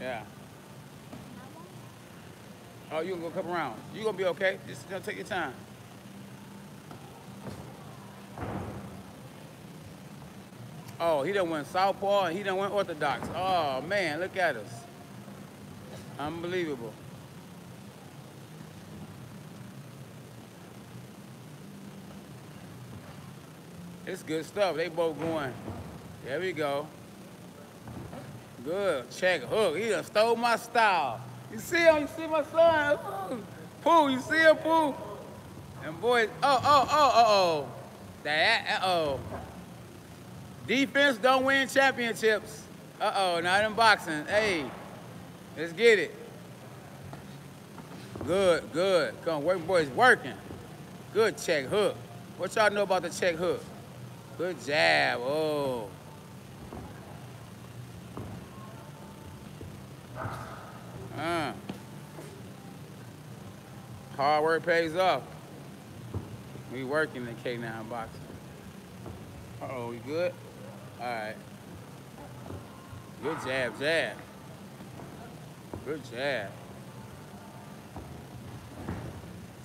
Yeah. Oh, you can go a couple rounds. You gonna be okay. Just gonna take your time. Oh, he done went southpaw and he done went orthodox. Oh man, look at us. Unbelievable. It's good stuff. They both going. There we go. Good. Check hook. He done stole my style. You see him? You see my son? Pooh, you see him, Pooh? And boys, oh, oh, oh, oh, oh. That, uh-oh. Defense don't win championships. Uh-oh, not in boxing. Hey, let's get it. Good, good. Come on, work boys working. Good check hook. What y'all know about the check hook? Good jab. Oh. Uh. Hard work pays off. We working in K9 boxing. Uh-oh, we good? All right. Good jab, jab. Good jab.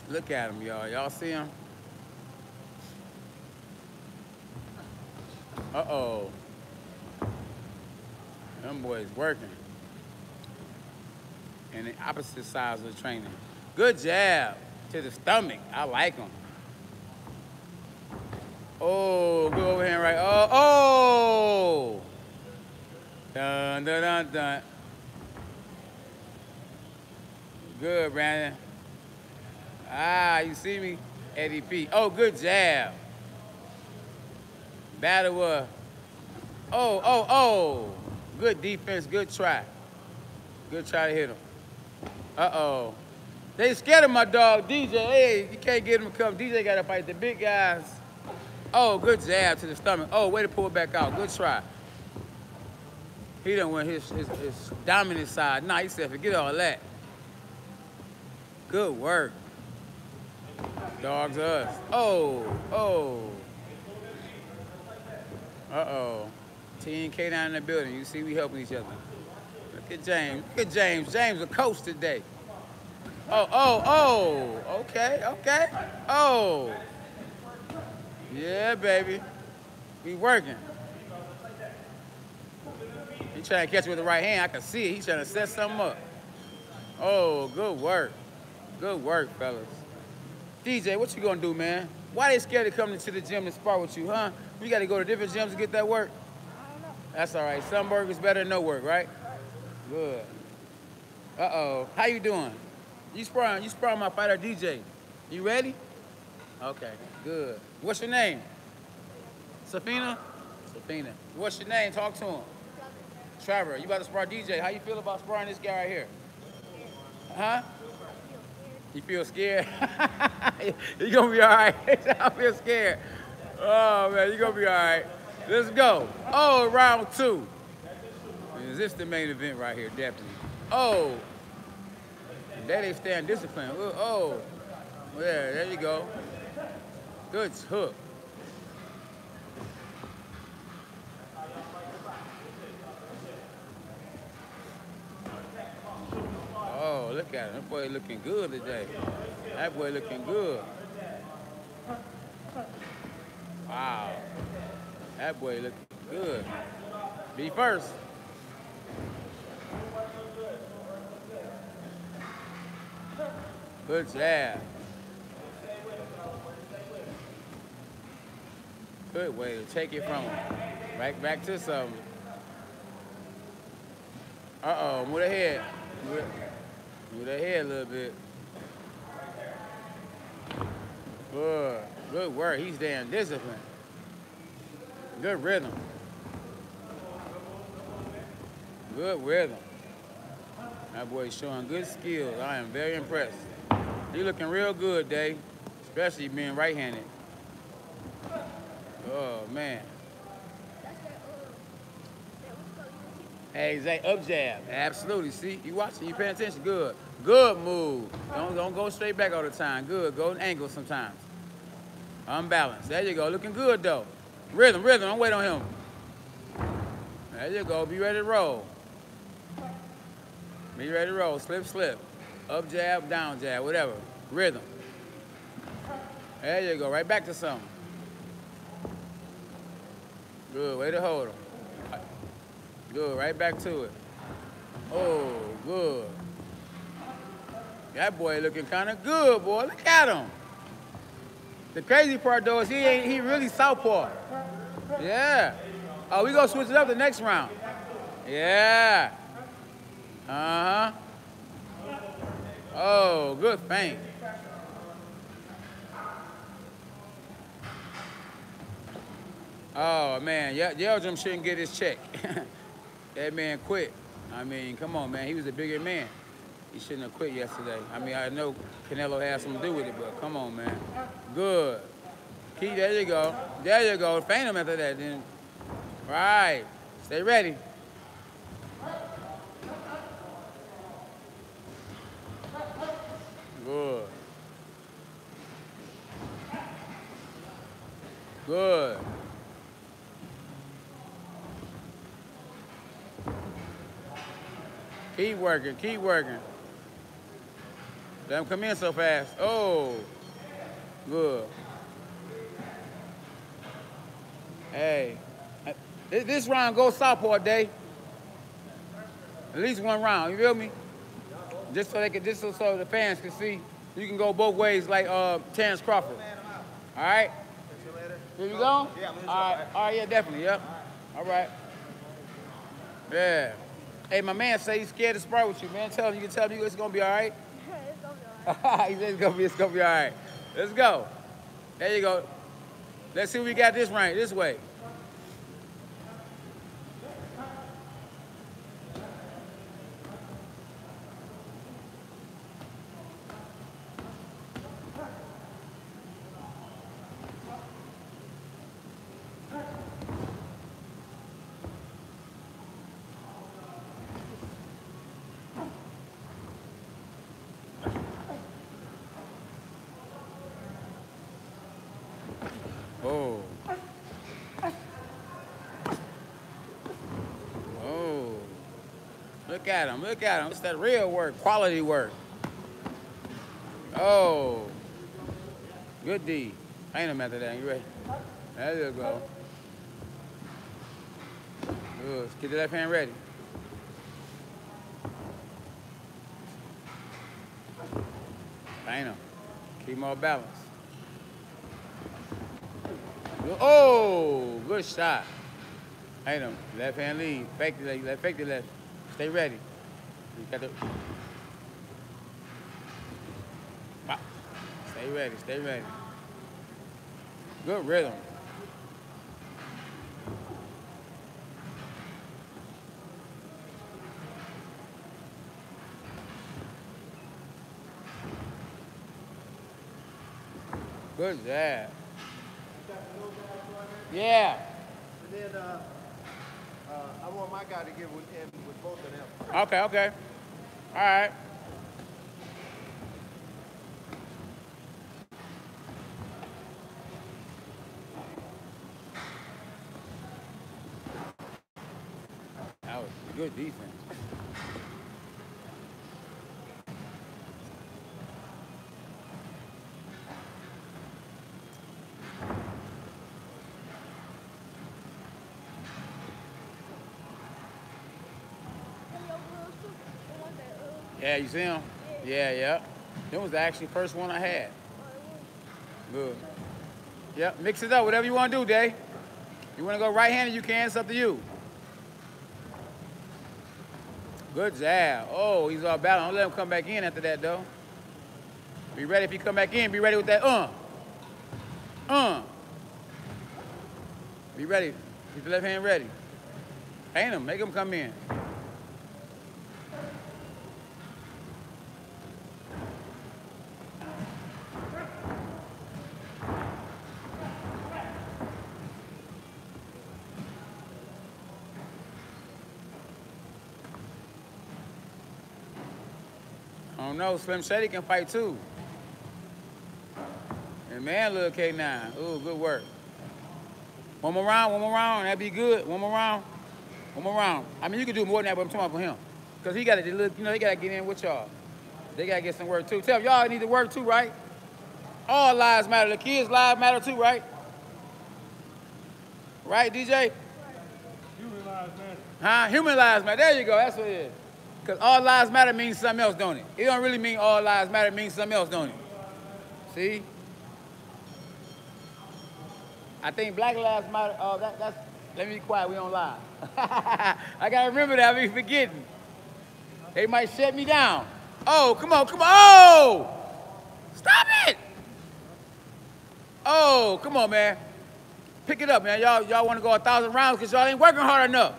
Look at him, y'all. Y'all see him? Uh-oh. Them boys working. And the opposite sides of the training. Good jab to the stomach. I like him. Oh, good overhand right. Oh, oh! Dun, dun, dun, dun. Good, Brandon. Ah, you see me? Eddie P. Oh, good jab. Battle uh, oh, oh, oh. Good defense, good try. Good try to hit him. Uh-oh. They scared of my dog, DJ. Hey, you can't get him to come. DJ got to fight the big guys. Oh, good jab to the stomach. Oh, way to pull it back out. Good try. He done went his, his, his dominant side. Nah, he said, forget all that. Good work. Dogs us. Oh, oh. Uh-oh. Team K down in the building. You see we helping each other. Look at James. Look at James. James a coach today. Oh, oh, oh. Okay, okay. Oh. Yeah, baby. We working. He trying to catch it with the right hand. I can see it. He's trying to set something up. Oh, good work. Good work, fellas. DJ, what you gonna do, man? Why they scared to come into the gym to spar with you, huh? You got to go to different gyms to get that work? That's all right. Some work is better than no work, right? Good. Uh-oh. How you doing? You sparring, you sparring my fighter DJ. You ready? Okay, good. What's your name? Safina? Safina. What's your name? Talk to him. Trevor, you about to spar DJ. How you feel about sparring this guy right here? Huh? You feel scared? you gonna be all right. I feel scared. Oh, man, you're to be all right. Let's go. Oh, round two. Is this the main event right here? Definitely. Oh. There they stand disciplined. Oh. Yeah, there you go. Good hook. Oh, look at him. That boy looking good today. That boy looking good. Wow. That boy looking good. Be first. Good jab. Good way to take it from him. Back back to something. Uh-oh, move the head. Move, the head a little bit. Good. Good work. He's damn disciplined. Good rhythm. Good rhythm. That boy's showing good skills. I am very impressed. You looking real good, Dave, especially being right-handed. Oh, man. Hey, Zay, up jab. Absolutely. See, you watching, you paying attention. Good. Good move. Don't, don't go straight back all the time. Good. Go an angle sometimes. Unbalanced. There you go. Looking good, though. Rhythm, rhythm. Don't wait on him. There you go. Be ready to roll. Be ready to roll. Slip, slip. Up jab, down jab, whatever. Rhythm. There you go. Right back to something. Good. Way to hold him. Good. Right back to it. Oh, good. That boy looking kind of good, boy. Look at him. The crazy part though is he ain't he really southpaw. Yeah. Oh, we gonna switch it up the next round. Yeah. Uh-huh. Oh, good feint. Oh man, Yildirim shouldn't get his check. that man quit. I mean, come on, man. He was a bigger man. He shouldn't have quit yesterday. I mean, I know Canelo had something to do with it, but come on, man. Good. Keep, there you go. There you go. Feint him after that, then. Right. Stay ready. Good. Good. Keep working, keep working. Him come in so fast. Oh, good. Hey, this round goes southpaw day. At least one round, you feel me? Just so they can, just so, so the fans can see. You can go both ways like uh, Terrence Crawford. All right? Here you go? Yeah, all right, all right, yeah, definitely, yep. All right. Yeah. Hey, my man say he's scared to spar with you, man. Tell him, you can tell him it's gonna be all right. it's gonna be all right. he said it's gonna be, it's gonna be all right. Let's go. There you go. Let's see if we got this right, this way. Look at him. Look at him. It's that real work, quality work. Oh. Good D. Ain't him after that. You ready? There you go. Good. Get the left hand ready. Ain't him. Keep him all balanced. Oh, good shot. Ain't him. Left hand lead. Fake the left. Fake the left. Stay ready. You got to. Stay ready. Stay ready. Good rhythm. Good job. Yeah. And then, uh, uh, I want my guy to get with him with both of them. Okay, okay. All right. That was good defense. Yeah, you see him? Yeah, yeah. That was actually the first one I had. Good. Yep, mix it up, whatever you want to do, Day. You want to go right-handed, you can. It's up to you. Good jab. Oh, he's all balanced. Don't let him come back in after that, though. Be ready if you come back in. Be ready with that uh. Uh. Be ready. Keep the left hand ready. Paint him. Make him come in. Don't know. Slim Shady can fight too. And man, little K9. Ooh, good work. One more round, one more round. That'd be good. One more round. One more round. I mean, you can do more than that, but I'm talking about for him. Cause he gotta, you know, he gotta get in with y'all. They gotta get some work too. Tell y'all need to work too, right? All lives matter. The kids' lives matter too, right? Right, DJ? Human lives matter. Huh? Human lives matter. There you go. That's what it is. Because all lives matter means something else, don't it? It don't really mean all lives matter. It means something else, don't it? See? I think black lives matter. Oh, that, that's. Let me be quiet. We don't lie. I gotta remember that. I be forgetting. They might shut me down. Oh, come on, come on. Oh! Stop it! Oh, come on, man. Pick it up, man. Y'all, y'all want to go a thousand rounds because y'all ain't working hard enough.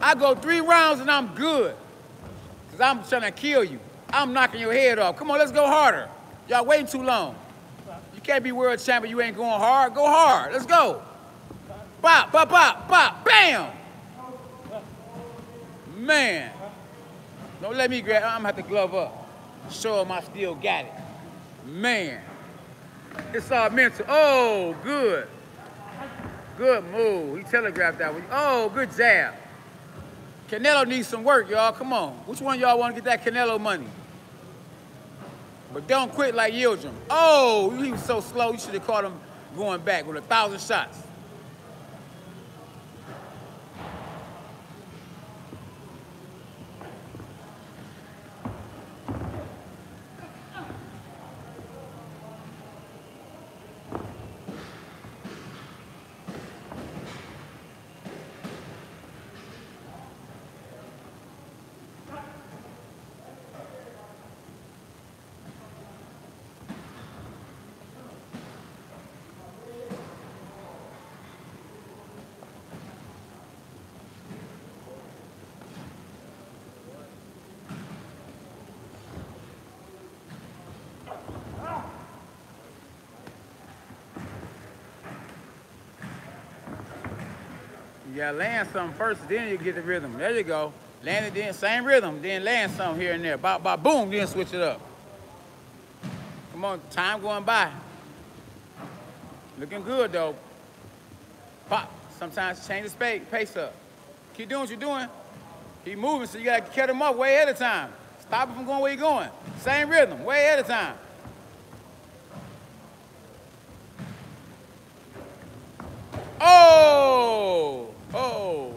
I go three rounds and I'm good. Because I'm trying to kill you. I'm knocking your head off. Come on, let's go harder. Y'all waiting too long. You can't be world champion, you ain't going hard. Go hard. Let's go. Bop, bop, bop, bop, bam. Man. Don't let me grab, I'm gonna have to glove up. Show them I still got it. Man. It's all mental. Oh, good. Good move. He telegraphed that one. Oh, good jab. Canelo needs some work, y'all. Come on. Which one y'all want to get that Canelo money? But don't quit like Yildirim. Oh, he was so slow. You should have caught him going back with a thousand shots. Gotta land something first, then you get the rhythm. There you go. Land it then, same rhythm, then land something here and there. Bop, bop, boom, then switch it up. Come on, time going by. Looking good though. Pop. Sometimes change the space, pace up. Keep doing what you're doing. Keep moving, so you gotta cut him up way ahead of time. Stop him from going where you're going. Same rhythm, way ahead of time. Oh! Oh!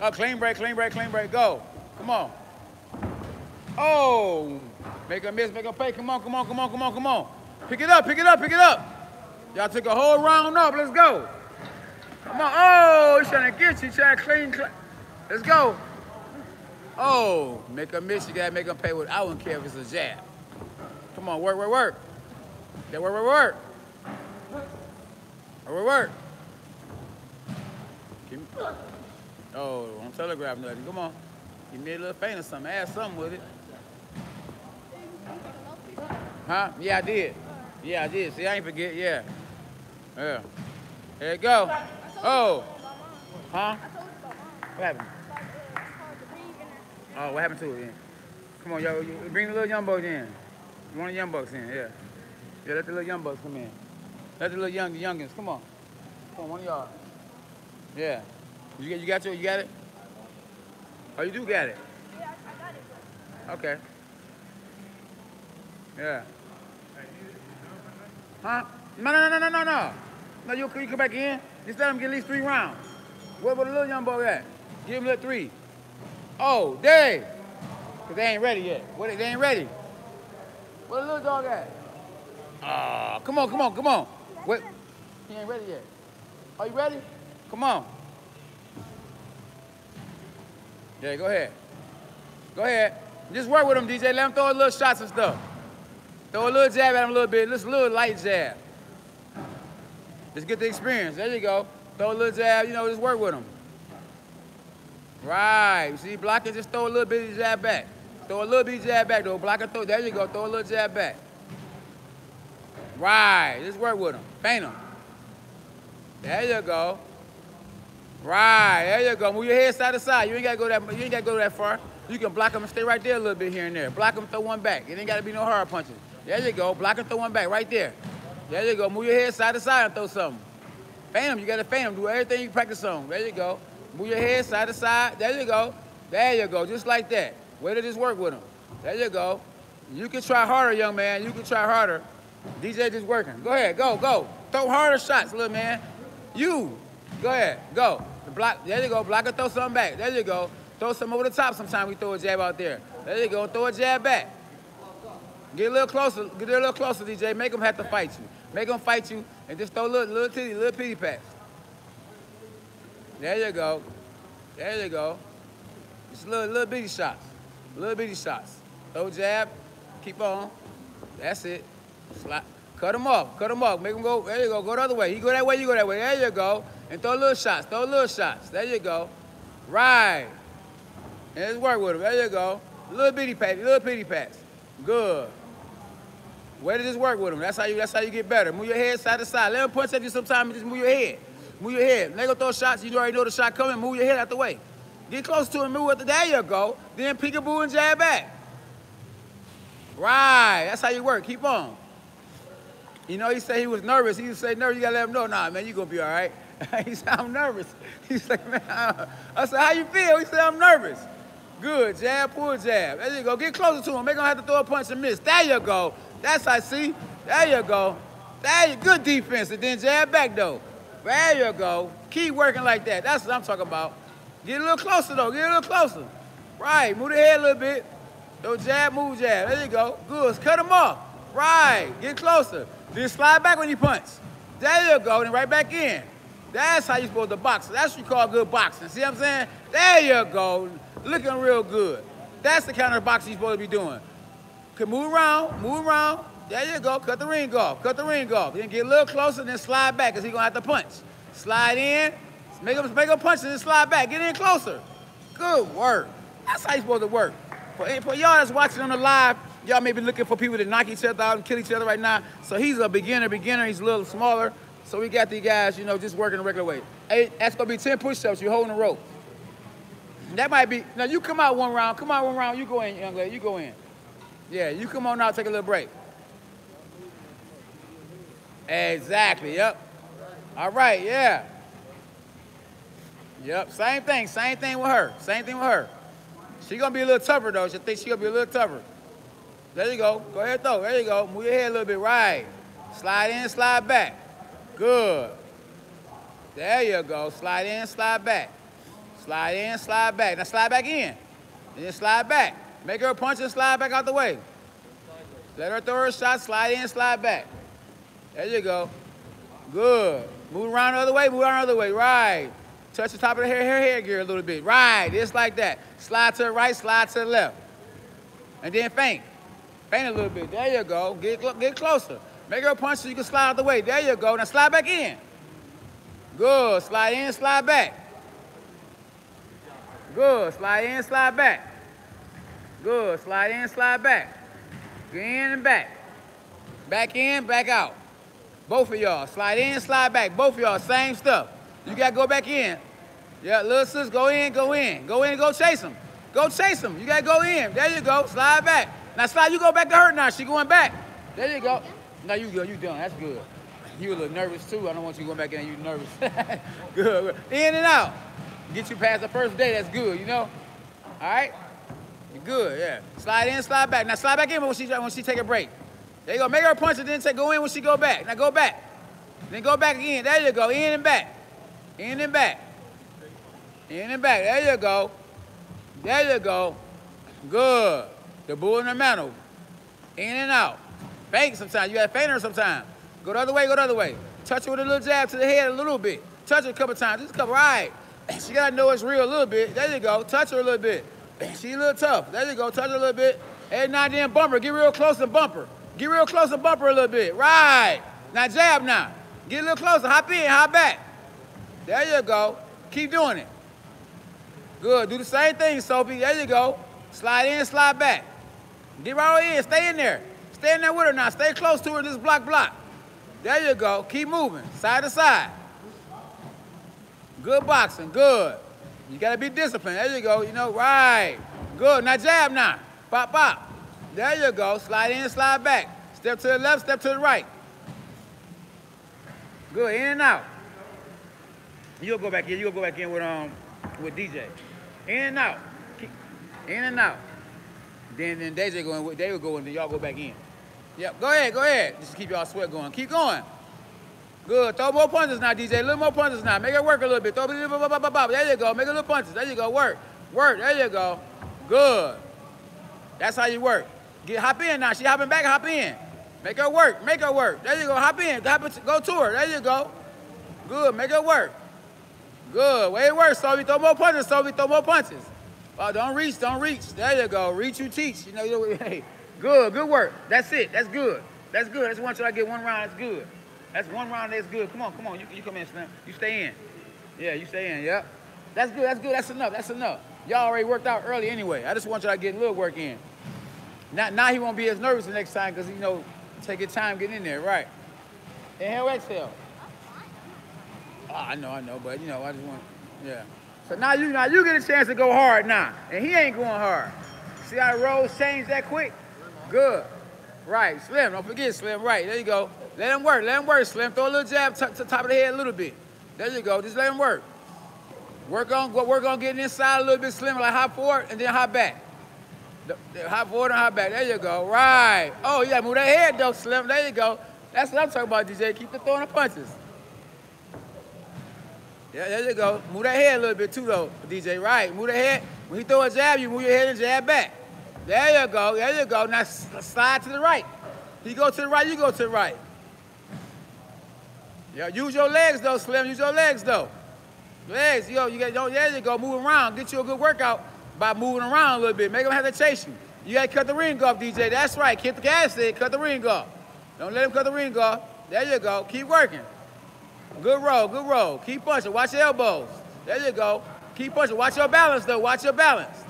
Oh, clean break, clean break, clean break, go. Come on. Oh! Make a miss, make a pay. Come on, come on, come on, come on, come on. Pick it up, pick it up, pick it up. Y'all took a whole round up. Let's go. Come on. Oh, he's trying to get you. Trying to clean. Cl Let's go. Oh, make a miss. You gotta make him pay with. I wouldn't care if it's a jab. Come on, work, work, work. Yeah, work, work, work. Work, work, work. Give me- Oh, don't telegraph nothing. Come on. Give me a little feint or something. Add something with it. Huh? Yeah, I did. Yeah, I did. See, I ain't forget. Yeah. Yeah. There you go. Oh. Huh? I told you about mine. What happened? Uh, it's hard to breathe in there. Oh, what happened to it then? Come on, yo, you bring the little young bucks in. You want the young bucks in, yeah. Yeah, let the little young bucks come in. Let the little young youngins, come on. Come on, one of y'all. Yeah. You got, you got your, you got it? Oh, you do got it? Yeah, I, got it. Okay. Yeah. Huh? No, no, no, no, no, no. No, you, you come back in. Just let him get at least three rounds. Where, where the little young boy at? Give him little three. Oh, they. Because they ain't ready yet. What, they ain't ready. Where the little dog at? Ah, come on, come on, come on. Wait. He ain't ready yet. Are you ready? Come on. Yeah, go ahead. Go ahead. Just work with him, DJ. Let him throw a little shots and stuff. Throw a little jab at him a little bit. Just a little light jab. Just get the experience. There you go. Throw a little jab, you know, just work with him. Right. See, blocker, just throw a little bit of jab back. Throw a little bit of jab back, though. Blocker, throw. There you go. Throw a little jab back. Right. Just work with him. Feint him. There you go. Right. There you go. Move your head side to side. You ain't gotta go that. You ain't gotta go that far. You can block him and stay right there a little bit here and there. Block him, throw one back. It ain't gotta be no hard punches. There you go. Block and throw one back right there. There you go. Move your head side to side and throw something. Him. You gotta him. Do everything you practice on. There you go. Move your head side to side. There you go. There you go. Just like that. Way to just work with him. There you go. You can try harder, young man. You can try harder. DJ just working. Go ahead, go, go. Throw harder shots, little man. You, go ahead, go. The block, there you go. Block and throw something back. There you go. Throw some over the top sometime we throw a jab out there. There you go. Throw a jab back. Get a little closer. Get a little closer, DJ. Make them have to fight you. Make them fight you and just throw a little, little titty, little pity pass. There you go. There you go. Just little, little bitty shots. Little bitty shots. Throw jab. Keep on. That's it. Slide. Cut him off. Cut him off. Make him go. There you go. Go the other way. He go that way. You go that way. There you go. And throw little shots. Throw little shots. There you go. Right. And just work with him. There you go. Little bitty pass. Little bitty pass. Good. Way to just work with him. That's how you. That's how you get better. Move your head side to side. Let him punch at you sometime and just move your head. Move your head. They gonna throw shots. You already know the shot coming. Move your head out the way. Get close to him. Move it. There you go. Then peekaboo and jab back. Right. That's how you work. Keep on. You know, he said he was nervous. He say nervous. You gotta let him know. Nah, man, you gonna be all right. he said, I'm nervous. He's like, man, I said, how you feel? He said, I'm nervous. Good. Jab, pull, jab. There you go. Get closer to him. They're going to have to throw a punch and miss. There you go. That's I see. There you go. There you good defense. And then jab back though. There you go. Keep working like that. That's what I'm talking about. Get a little closer though. Get a little closer. Right. Move the head a little bit. Throw jab, move jab. There you go. Good. Cut him off. Right. Get closer. Then slide back when you punch. There you go. Then right back in. That's how you're supposed to box. That's what you call good boxing. See what I'm saying? There you go. Looking real good. That's the kind of boxing you're supposed to be doing. Can move around, move around. There you go. Cut the ring off. Cut the ring off. Then get a little closer, then slide back, because he's to have to punch. Slide in, make him, make him punch, and then slide back. Get in closer. Good work. That's how you're supposed to work. For, for y'all that's watching on the live, y'all may be looking for people to knock each other out and kill each other right now. So he's a beginner, beginner. He's a little smaller. So we got these guys, you know, just working the regular way. Hey, that's to be 10 push-ups. You're holding the rope. That might be, now you come out one round. Come out one round. You go in, young lady. You go in. Yeah, you come on out, take a little break. Exactly, yep. All right, yeah. Yep, same thing, same thing with her. Same thing with her. She gonna be a little tougher though. She think she gonna be a little tougher. There you go. Go ahead throw. There you go. Move your head a little bit. Right. Slide in, slide back. Good. There you go. Slide in, slide back. Slide in, slide back. Now slide back in. And then slide back. Make her punch and slide back out the way. Let her throw her shot, slide in, slide back. There you go. Good. Move around the other way, move around the other way. Right. Touch the top of the hair, hair, hair gear a little bit. Right. Just like that. Slide to the right, slide to the left. And then faint. Faint a little bit. There you go. Get, get closer. Make her punch so you can slide the way. There you go. Now slide back in. Good. Slide in, slide back. Good. Slide in, slide back. Good. Slide in, slide back. In and back. Back in, back out. Both of y'all. Slide in, slide back. Both of y'all, same stuff. You got to go back in. Yeah, little sis, go in, go in. Go in go chase him. Go chase him. You got to go in. There you go. Slide back. Now slide, you go back to her now. She going back. There you go. Now you go. You done. That's good. You a little nervous too. I don't want you going back in and you nervous. good, good. In and out. Get you past the first day. That's good, you know? All right? You're good, yeah. Slide in, slide back. Now slide back in when she when she take a break. There you go. Make her a punch and then say go in when she go back. Now go back. Then go back again. There you go. In and back. In and back. In and back. There you go. There you go. Good. The bull in the mantle. In and out. Feint sometimes. You got to feint her sometimes. Go the other way, go the other way. Touch her with a little jab to the head a little bit. Touch her a couple times. Just a couple. Right. She got to know it's real a little bit. There you go. Touch her a little bit. She a little tough. There you go. Touch her a little bit. And now then bump her. Get real close and bump her. Get real close and bump her a little bit. Right. Now jab now. Get a little closer. Hop in, hop back. There you go. Keep doing it. Good. Do the same thing, Sophie. There you go. Slide in, slide back. Get right in. Stay in there. Stay in there with her now. Stay close to her. Just block, block. There you go. Keep moving. Side to side. Good boxing. Good. You got to be disciplined. There you go. You know, right. Good. Now jab now. Pop, pop. There you go. Slide in, slide back. Step to the left, step to the right. Good. In and out. You'll go back in. You'll go back in with um with DJ. In and out. In and out. Then then Deja go in, they would go in, then y'all go back in. Yep, go ahead, go ahead. Just keep y'all sweat going. Keep going. Good. Throw more punches now, DJ. A little more punches now. Make it work a little bit. Throw little, blah, blah. There you go. Make a little punches. There you go. Work. Work. There you go. Good. That's how you work. Get hop in now. She hopping back. Hop in. Make her work. Make her work. There you go. Hop in. Go to her. There you go. Good. Make her work. Good. Way it works, Sophie. Throw more punches, Sophie. Throw more punches. Oh, don't reach. Don't reach. There you go. Reach, you teach. You know, you hey. Good. Good work. That's it. That's good. That's good. That's one shot I get one round. That's good. That's one round. That's good. Come on. Come on. You, you come in, Slim. You stay in. Yeah, you stay in. Yep. That's good. That's good. That's enough. That's enough. Y'all already worked out early anyway. I just want y'all to get a little work in. Now, now he won't be as nervous the next time because, you know, take your time getting in there. Right. Inhale, exhale. Oh, I know, I know, but you know, I just want, yeah. So now you now you get a chance to go hard now, and he ain't going hard. See how the roles change that quick? Good. Right, Slim. Don't forget Slim. Right, there you go. Let him work. Let him work, Slim. Throw a little jab to the top of the head a little bit. There you go. Just let him work. Work on work on getting inside a little bit, Slim. Like hop forward and then hop back. The- the Hop forward and hop back. There you go. Right. Oh, you gotta move that head though, Slim. There you go. That's what I'm talking about, DJ. Keep the throwing the punches. Yeah, there you go. Move that head a little bit too, though, DJ. Right. Move the head. When he throw a jab, you move your head and jab back. There you go. There you go. Now slide to the right. He go to the right, you go to the right. Yeah, use your legs though, Slim. Use your legs though. Legs, yo, you got, yo, there you go. Move around. Get you a good workout by moving around a little bit. Make them have to chase you. You gotta cut the ring off, DJ. That's right. Keep the gas in. Cut the ring off. Don't let him cut the ring off. There you go. Keep working. Good roll, good roll. Keep punching. Watch your elbows. There you go. Keep punching. Watch your balance though. Watch your balance.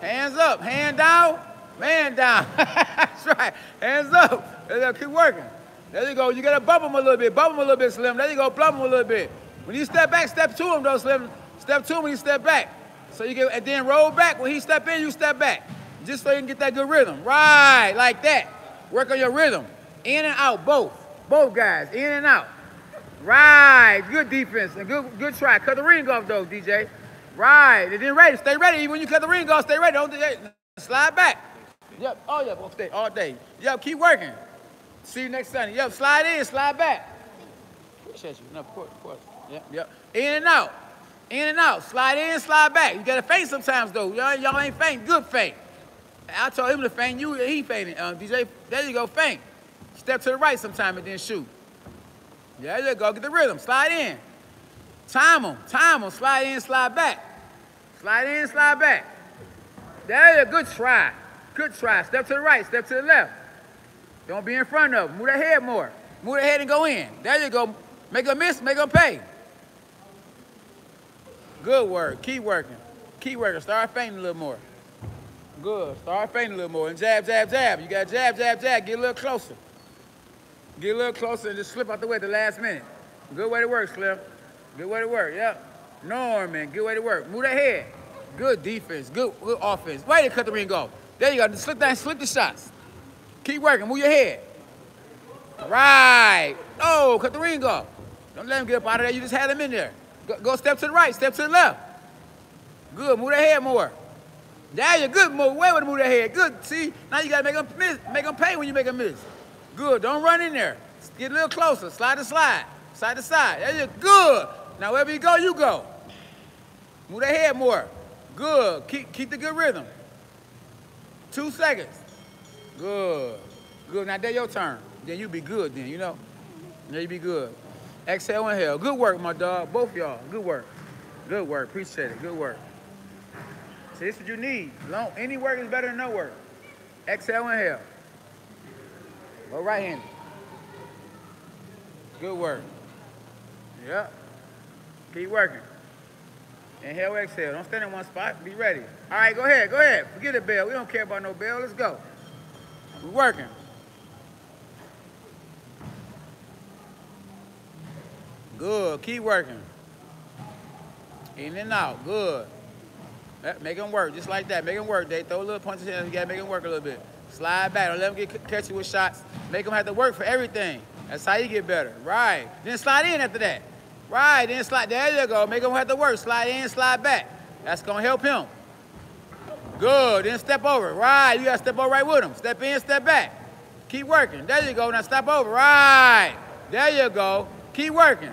Hands up. Hand down. Man down. That's right. Hands up. There. Keep working. There you go. You gotta bump him a little bit. Bump him a little bit, Slim. There you go. Bump him a little bit. When you step back, step to him though, Slim. Step to him when you step back. So you get and then roll back. When he step in, you step back. Just so you can get that good rhythm. Right, like that. Work on your rhythm. In and out, both. Both guys. In and out. Right, good defense and good good try. Cut the ring off though, DJ. Right, It didn't ready. Stay ready. Even when you cut the ring off, stay ready. Don't slide back. Yep. Oh yeah, all day, all day. Yep. Keep working. See you next Sunday. Yep. Slide in, slide back. Appreciate you. No, of course, of course. Yep, yep. In and out. In and out. Slide in, slide back. You gotta feint sometimes though. Y'all, y'all ain't faint. Good feint. I told him to feint. You, he fainted. Um, DJ, there you go. Faint. Step to the right sometime and then shoot. Yeah, there you go. Get the rhythm. Slide in. Time them. Time them. Slide in, slide back. Slide in, slide back. There. Good try. Good try. Step to the right. Step to the left. Don't be in front of them. Move that head more. Move that head and go in. There you go. Make them miss. Make them pay. Good work. Keep working. Keep working. Start fainting a little more. Good. Start fainting a little more. And jab, jab, jab. You got jab, jab, jab. Get a little closer. Get a little closer and just slip out the way at the last minute. Good way to work, Slim. Good way to work, yep. Norman, good way to work. Move that head. Good defense, good, good offense. Way to cut the ring off. There you go. Slip that, slip the shots. Keep working, move your head. Right. Oh, cut the ring off. Don't let him get up out of there. You just had him in there. Go, go step to the right, step to the left. Good, move that head more. There you good, move. Way to move that head. Good. See, now you gotta make them miss, make them pay when you make them miss. Good. Don't run in there. Get a little closer. Slide to slide. Side to side. There you go. good. Now wherever you go, you go. Move that head more. Good. Keep keep the good rhythm. Two seconds. Good. Good. Now there your turn. Then you be good then, you know? Then you be good. Exhale, inhale. Good work, my dog. Both y'all. Good work. Good work. Appreciate it. Good work. See, this is what you need. Long, any work is better than no work. Exhale, inhale. Go right handed. Good work. Yep. Keep working. Inhale, exhale. Don't stand in one spot. Be ready. All right, go ahead. Go ahead. Forget the bell. We don't care about no bell. Let's go. We're working. Good. Keep working. In and out. Good. Make them work. Just like that. Make them work. They throw a little punches in. You got to make them work a little bit. Slide back. Don't let them get catch you with shots. Make them have to work for everything. That's how you get better. Right. Then slide in after that. Right. Then slide. There you go. Make him have to work. Slide in, slide back. That's going to help him. Good. Then step over. Right. You gotta step over right with him. Step in, step back. Keep working. There you go. Now step over. Right. There you go. Keep working.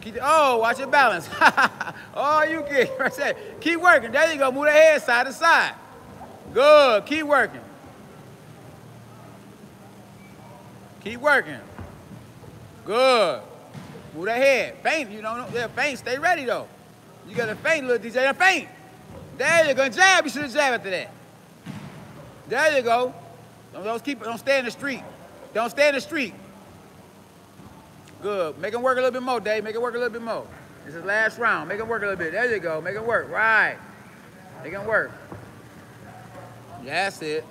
Keep, oh, watch your balance. oh, you get Keep working. There you go. Move the head side to side. Good. Keep working. Keep working. Good. Move that head. Faint. You don't know. Yeah, faint. Stay ready though. You got to faint, little DJ. Now faint. There you go. Jab. You should have jabbed after that. There you go. Don't, don't keep. Don't stay in the street. Don't stay in the street. Good. Make him work a little bit more, Dave. Make it work a little bit more. This is last round. Make him work a little bit. There you go. Make it work. Right. Make him work. That's it.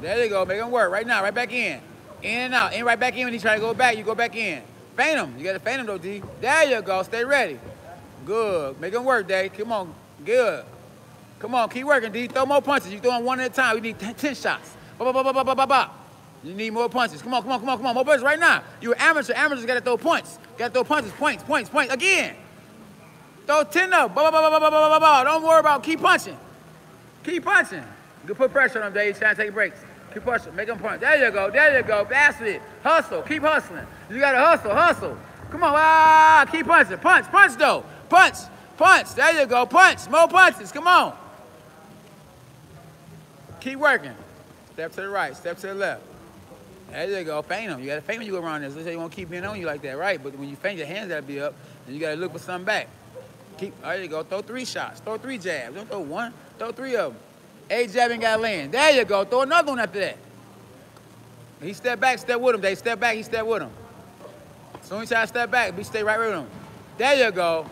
There you go. Make him work. Right now. Right back in. In and out. In right back in when he try to go back. You go back in. Faint him. You gotta faint him though, D. There you go. Stay ready. Good. Make him work, D. Come on. Good. Come on. Keep working, D. Throw more punches. You throwing one at a time. We need 10, ten shots. Ba ba ba ba ba ba ba. You need more punches. Come on, come on, come on, come on. More punches right now. You're amateur. Amateurs gotta throw points. Gotta throw punches, points, points, points. Again. Throw 10 up. Ba ba ba ba ba ba ba ba. Don't worry about it. keep punching. Keep punching. You can put pressure on him, Dave. He's trying to take breaks. Keep pushing. Make them punch. There you go. There you go. That's it. Hustle. Keep hustling. You got to hustle. Hustle. Come on. Ah, keep punching. Punch. Punch, though. Punch. Punch. There you go. Punch. More punches. Come on. Keep working. Step to the right. Step to the left. There you go. Feint them. You got to feint when you go around this. Let's say you won't keep being on you like that, right? But when you feint, your hands got to be up, and you got to look for something back. Keep. There you go. Throw three shots. Throw three jabs. Don't throw one. Throw three of them. A jab ain't got land. There you go. Throw another one after that. He step back, step with him. They step back, he step with him. Soon as to step back, we stay right with him. There you go.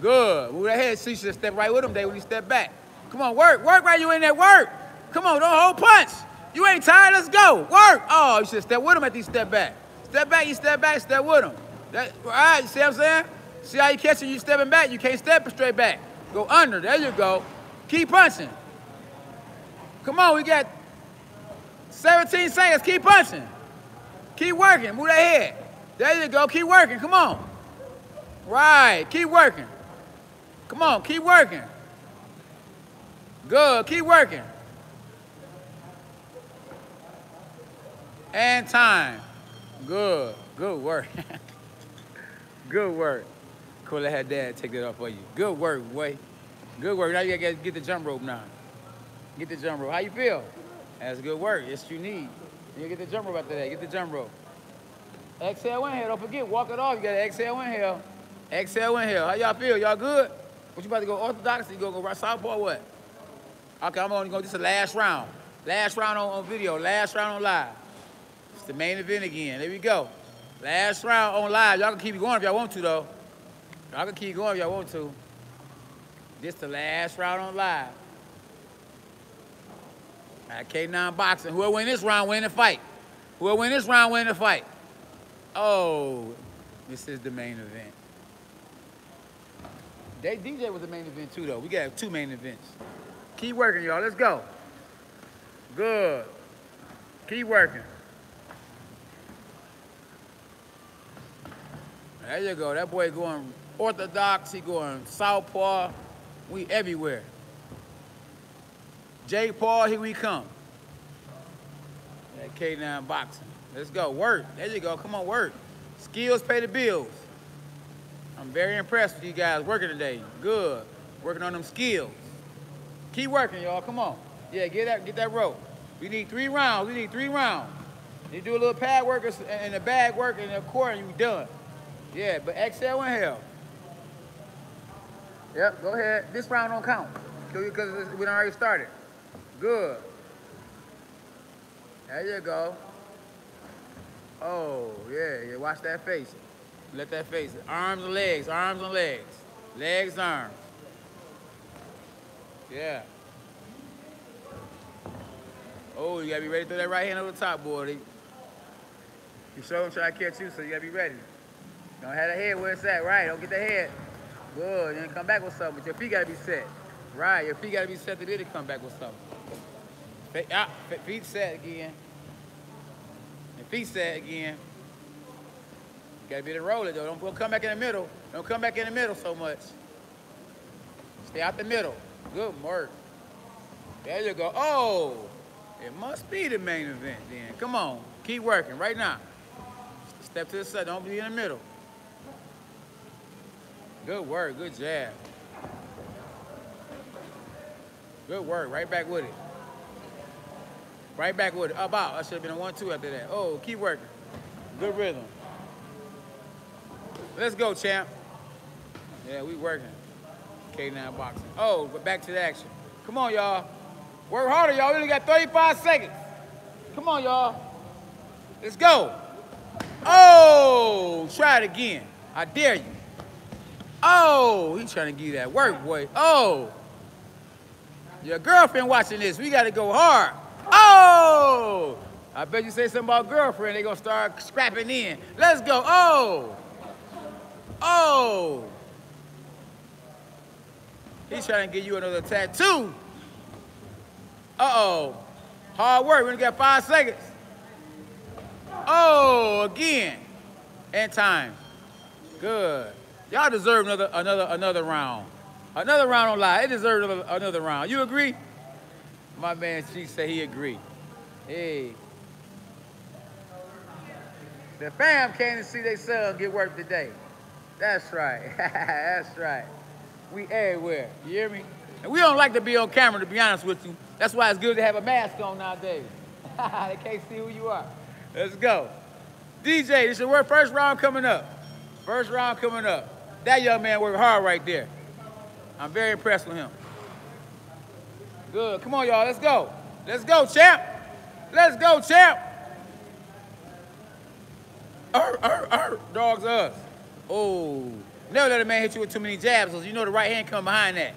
Good. Move that head so you should step right with him, They when you step back. Come on, work. Work right you in there. Work. Come on, don't hold punch. You ain't tired, let's go. Work. Oh, you should step with him at these step back. Step back, you step back, step with him. That, all right, you see what I'm saying? See how you catching you stepping back? You can't step straight back. Go under. There you go. Keep punching. Come on, we got 17 seconds. Keep punching. Keep working. Move that head. There you go. Keep working. Come on. Right. Keep working. Come on. Keep working. Good. Keep working. And time. Good. Good work. Good work. Cool, I had dad take that off for you. Good work, boy. Good work. Now you gotta get the jump rope now. Get the jump rope. How you feel? That's good work. It's what you need. You get the jump rope after that. Get the jump rope. Exhale, inhale. Don't forget, walk it off. You gotta exhale, inhale. Exhale, inhale. How y'all feel? Y'all good? What you about to go orthodox? You gonna go right southpaw or what? Okay, I'm only going to, this is the last round. Last round on, on video, last round on live. It's the main event again. There we go. Last round on live. Y'all can keep going if y'all want to, though. Y'all can keep going if y'all want to. This the last round on live. At K9 Boxing. Whoever win this round win the fight. Whoever win this round win the fight. Oh, this is the main event. They DJ was the main event too, though. We got two main events. Keep working, y'all. Let's go. Good. Keep working. There you go. That boy going orthodox. He going southpaw. We everywhere. Jake Paul, here we come. That K9 boxing. Let's go. Work. There you go. Come on, work. Skills pay the bills. I'm very impressed with you guys working today. Good. Working on them skills. Keep working, y'all. Come on. Yeah, get that, get that rope. We need three rounds. We need three rounds. You do a little pad work and the bag work and the core and you done. Yeah, but exhale, inhale. Yep, go ahead. This round don't count because we already started. Good. There you go. Oh, yeah, yeah. Watch that face. Let that face. Arms and legs, arms and legs. Legs, arms. Yeah. Oh, you gotta be ready to throw that right hand over the top, boy. You show him try to catch you, so you gotta be ready. Don't have the head where it's at, right? Don't get the head. Good, then come back with something, but your feet gotta be set. Right, your feet gotta be set to able to come back with something. Ah, feet set again. And feet set again. You gotta be the roller though. Don't, don't come back in the middle. Don't come back in the middle so much. Stay out the middle. Good work. There you go. Oh, it must be the main event then. Come on, keep working right now. Step to the side, don't be in the middle. Good work, good jab. Good work, right back with it. Right back with it. About, I should have been a one-two after that. Oh, keep working. Good rhythm. Let's go, champ. Yeah, we working. K9 boxing. Oh, but back to the action. Come on, y'all. Work harder, y'all. We only got 35 seconds. Come on, y'all. Let's go. Oh, try it again. I dare you. Oh, he's trying to give you that work, boy. Oh. Your girlfriend watching this. We got to go hard. Oh. I bet you say something about girlfriend, they to start scrapping in. Let's go. Oh. Oh. He's trying to get you another tattoo. Uh-oh. Hard work. We only got five seconds. Oh, again. And time. Good. Y'all deserve another another another round. Another round on live. It deserves another, another round. You agree? My man Chief said he agree. Hey. The fam came to see their son get work today. That's right. That's right. We everywhere. You hear me? And we don't like to be on camera, to be honest with you. That's why it's good to have a mask on nowadays. they can't see who you are. Let's go. DJ, this is your first round coming up. First round coming up. That young man worked hard right there. I'm very impressed with him. Good. Come on, y'all. Let's go. Let's go, champ. Let's go, champ. Arr, arr, arr. Dogs us. Oh. Never let a man hit you with too many jabs, because you know the right hand come behind that.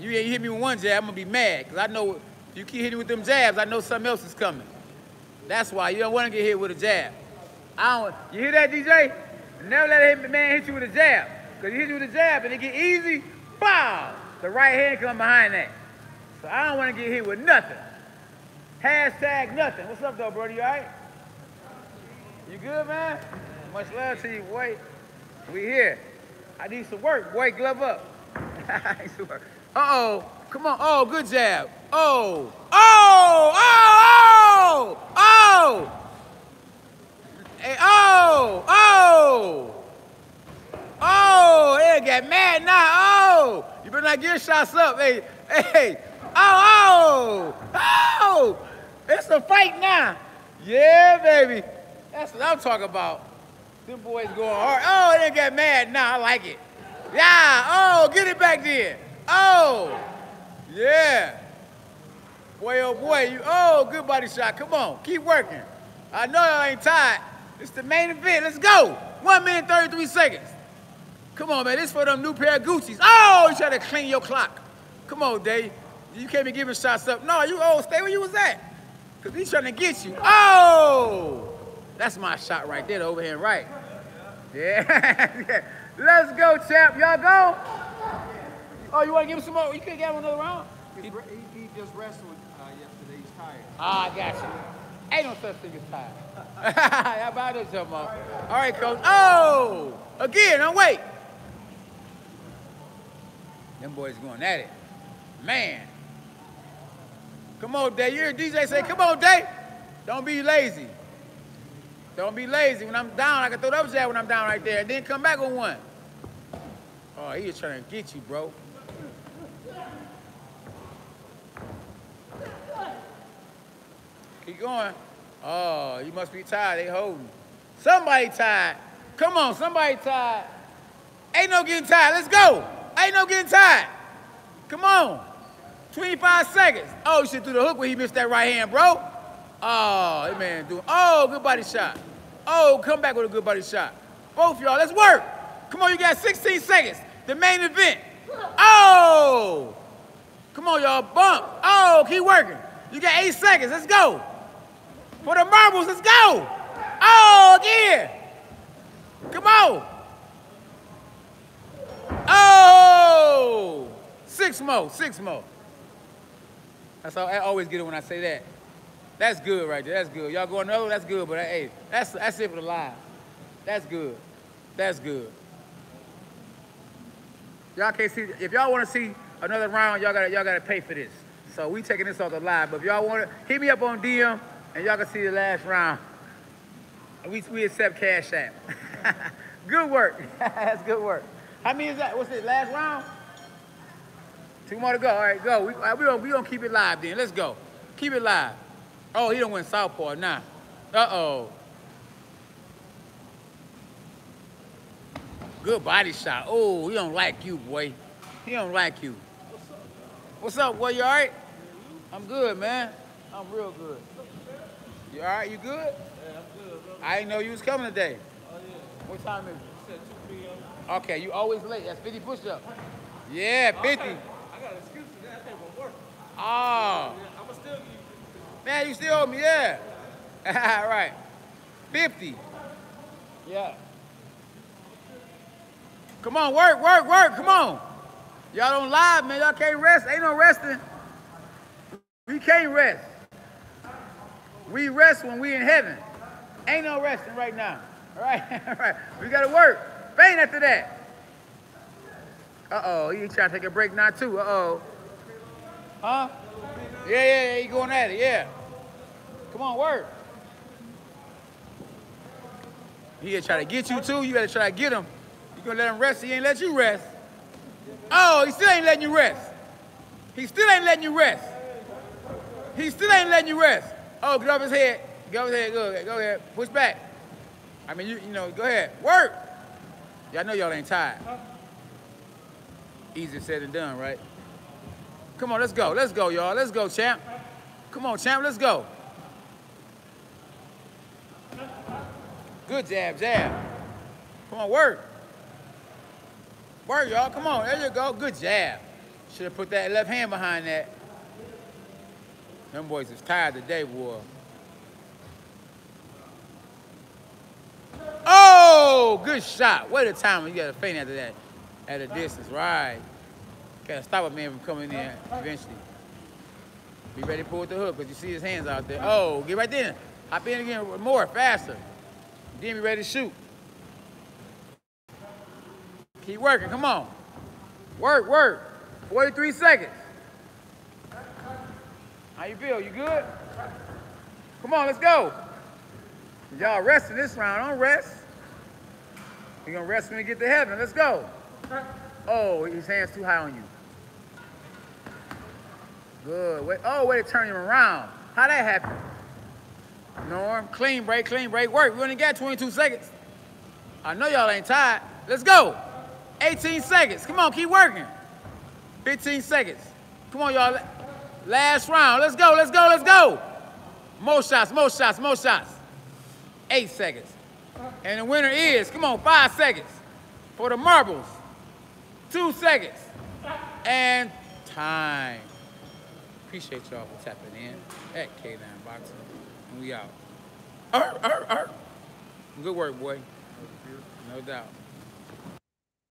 You, you hit me with one jab, I'm gonna be mad, because I know if you keep hitting with them jabs, I know something else is coming. That's why you don't want to get hit with a jab. I don't. You hear that, DJ? Never let a man hit you with a jab, because he hit you with a jab and it get easy. Bow. The right hand come behind that. So I don't want to get hit with nothing. Hashtag nothing. What's up, though, brother? You all right? You good, man? Much love to you, boy. We here. I need some work, boy. Glove up. Uh-oh. Come on. Oh, good jab. Oh. Oh! Oh! Oh! Oh! Hey, oh! Oh! Oh! They got mad now. Oh! You better not get shots up. Hey, hey. Oh! Oh! Oh! It's a fight now. Yeah, baby. That's what I'm talking about. Them boys going hard. Oh, they got mad now. I like it. Yeah. Oh, get it back there. Oh. Yeah. Boy, oh boy. You, oh, good body shot. Come on. Keep working. I know y'all ain't tired. It's the main event. Let's go. One minute, 33 seconds. Come on, man. This for them new pair of Gucci's. Oh, you try to clean your clock. Come on, Dave. You can't be giving shots up. No, you oh, stay where you was at. Because he's trying to get you. Oh! That's my shot right there, the overhand right. Yeah. Let's go, champ. Y'all go? Oh, you want to give him some more? You could get him another round. He, he, he just wrestled uh, yesterday. He's tired. Ah, I got you. Ain't no such thing as tired. How about this, something? All right, coach. Oh! Again, don't wait. Them boys going at it. Man. Come on, Day. You hear DJ say, come on, Day. Don't be lazy. Don't be lazy. When I'm down, I can throw the other jab when I'm down right there, and then come back on one. Oh, he is trying to get you, bro. Keep going. Oh, you must be tired. They holding. Somebody tired. Come on, somebody tired. Ain't no getting tired. Let's go. Ain't no getting tired. Come on. 25 seconds. Oh, should do the hook when he missed that right hand, bro. Oh, that man doing. Oh, good body shot. Oh, come back with a good body shot. Both y'all, let's work. Come on, you got 16 seconds. The main event. Oh! Come on, y'all, bump. Oh, keep working. You got eight seconds. Let's go. For the marbles, let's go. Oh, again. Come on. Oh! Six more, six more. That's how I always get it when I say that. That's good right there. That's good. Y'all going another? That's good. But hey, that's that's it for the live. That's good. That's good. Y'all can't see. If y'all want to see another round, y'all gotta y'all gotta pay for this. So we taking this off the live. But if y'all want to, hit me up on DM and y'all can see the last round. We, we accept Cash App. good work. That's good work. How many is that? What's it, last round? Two more to go. All right, go. We, right, we gonna, we gonna keep it live then. Let's go. Keep it live. Oh, he don't win Southpaw now. Uh-oh. Good body shot. Oh, he don't like you, boy. He don't like you. What's up, What's up, boy? You all right? I'm good, man. I'm real good. You all right? You good? Yeah, I'm good, bro. I didn't know you was coming today. Oh, yeah. What time is it? You said 2 p.m. Okay, you always late. That's 50 push-up. Yeah, 50. I got an excuse today. I came from work. Oh, I'ma still give you man, you still owe me, yeah. All right. 50. Yeah. Come on, work, work, work. Come on. Y'all don't lie, man. Y'all can't rest. Ain't no resting. We can't rest. We rest when we in heaven. Ain't no resting right now. All right? All right. We got to work. Faint after that. Uh-oh. He trying to take a break now, too. Uh-oh. Huh? Yeah, yeah, yeah. He going at it. Yeah. Come on, work. He gonna try to get you, too. You got to try to get him. You to let him rest. He ain't let you rest. Oh, he still ain't letting you rest. He still ain't letting you rest. He still ain't letting you rest. Oh, get off his head. Get off his head. Go ahead. Go ahead. Push back. I mean, you, you know, go ahead. Work. Y'all know y'all ain't tired. Easier said than done, right? Come on, let's go. Let's go, y'all. Let's go, champ. Come on, champ. Let's go. Good jab, jab. Come on, work. Work, y'all. Come on. There you go. Good jab. Should have put that left hand behind that. Them boys is tired today, boy. Oh, good shot. What a time. You got to feint after that at a distance. Right. Got to stop a man from coming in eventually. Be ready to pull the hook because you see his hands out there. Oh, get right there. Hop in again more, faster. Then be ready to shoot. Keep working. Come on. Work, work. 43 seconds. How you feel? You good? Come on, let's go. Y'all resting this round. Don't rest. You're gonna rest when we get to heaven. Let's go. Oh, his hand's too high on you. Good. Wait. Oh, way to turn him around. How that happen? Norm, clean break, clean break. Work. We only got 22 seconds. I know y'all ain't tired. Let's go. 18 seconds. Come on, keep working. 15 seconds. Come on, y'all. Last round. Let's go, let's go, let's go. More shots, more shots, more shots. Eight seconds. And the winner is, come on, five seconds for the marbles. Two seconds. And time. Appreciate y'all for tapping in at K9 Boxing. And we out. Arr, arr, arr. Good work, boy. No doubt.